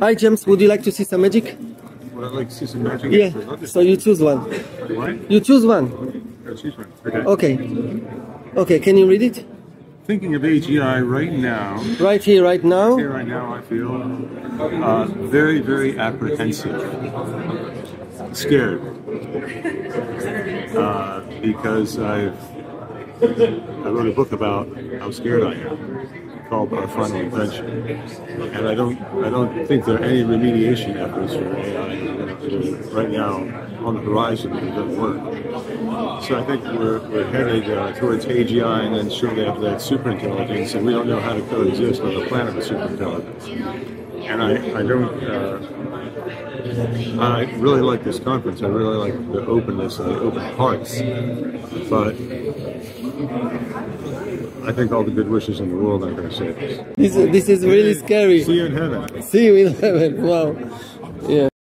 Hi, James. Would you like to see some magic? Would I like to see some magic? Yeah. I'd love to So you choose one. What? You choose one. Choose one. Okay. Okay. Okay. Can you read it? Thinking of AGI right now. Right here, right now. Here right now, I feel uh, very, very apprehensive, scared, uh, because I've I wrote a book about how scared I am, called Our Final invention. and I don't I don't think there are any remediation efforts for AI right now on the horizon that doesn't work. So I think we're, we're headed uh, towards AGI and then shortly after that superintelligence, and we don't know how to coexist on the planet of superintelligence. And I, I don't, uh, I really like this conference. I really like the openness and the open hearts. But I think all the good wishes in the world aren't going to save us. This this is really scary. See you in heaven. See you in heaven. Wow. Yeah.